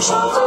说。过